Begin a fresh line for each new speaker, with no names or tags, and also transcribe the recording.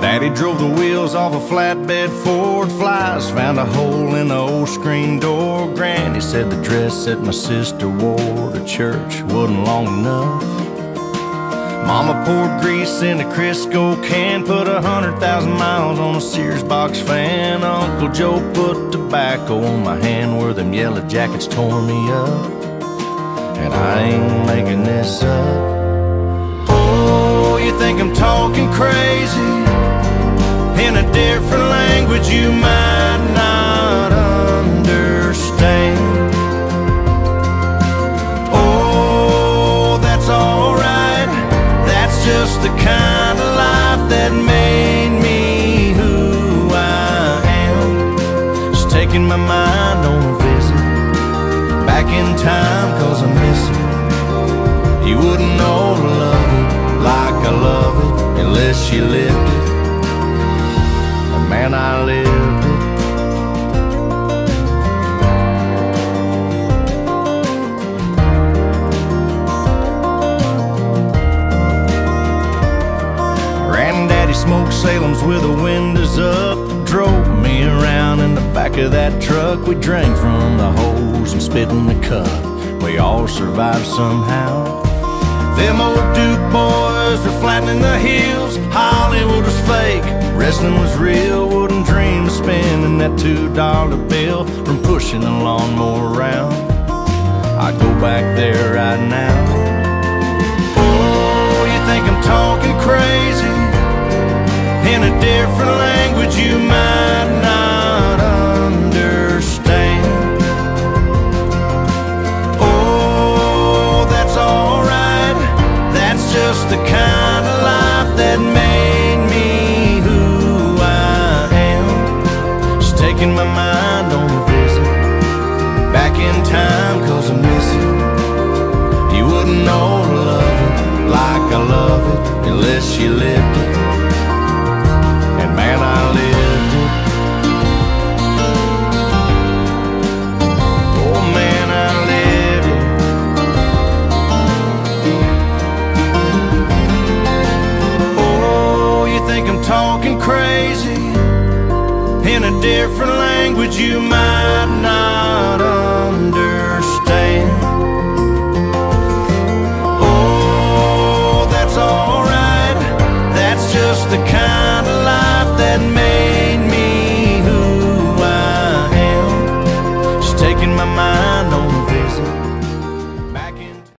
Daddy drove the wheels off a flatbed Ford. Flies found a hole in the old screen door. Granny said the dress that my sister wore to church wasn't long enough. Mama poured grease in a Crisco can, put a hundred thousand miles on a Sears box fan. Uncle Joe put tobacco on my hand where them yellow jackets tore me up. And I ain't making this up. Oh, you think I'm talking crazy different language you might not understand. Oh, that's alright. That's just the kind of life that made me who I am. Just taking my mind on a visit back in time, cause I miss it. You wouldn't know to love it like I love it unless you lived it. And I lived. Granddaddy smoked Salem's with the windows up. Drove me around in the back of that truck. We drank from the hose and spit in the cup. We all survived somehow. Them old Duke boys were flattening the hills. Hollywood was fake, wrestling was real. Two dollar bill from pushing the lawnmower around. I'd go back there right now. Oh, you think I'm talking crazy in a different language you might not understand? Oh, that's alright. That's just the kind taking my mind on a visit back in time, cause I miss it. You wouldn't know to love it like I love it unless you lived in a different language you might not understand.